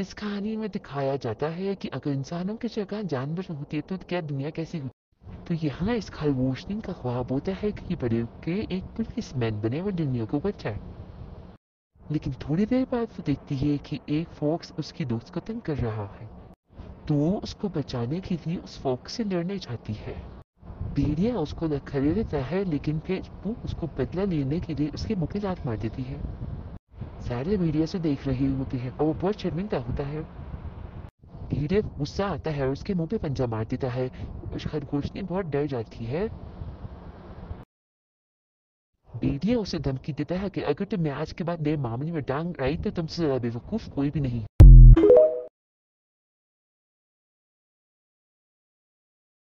इस कहानी में दिखाया जाता है कि अगर इंसानों की जगह जानवर होते तो क्या दुनिया कैसी होती तो यहाँ इस खरगोशनी का ख्वाब होता है कि बड़े के एक पुलिसमैन बने और दुनिया को बचाए लेकिन थोड़ी देर बाद वो देखती है कि एक फॉक्स उसकी दोस्त को तंग कर रहा है। तो वो उसको बचाने के लिए उस फॉक्स से लड़ने जाती है। भेड़िया उसको खड़े रहता है, लेकिन फिर वो उसको बदला लेने के लिए उसके मुँह लात मार देती है। सारे मीडिया से देख रही होती है और बहुत शर्मिंदा होता है। धीरे गुस्सा आता है और उसके मुँह पे पंजा मार देता है। उस खरगोशनी बहुत डर जाती है। भेड़िया उसे धमकी देता है कि अगर तुमने आज के बाद मेरे मामले में डांग आई तो तुमसे ज़्यादा बेवकूफ़ कोई भी नहीं।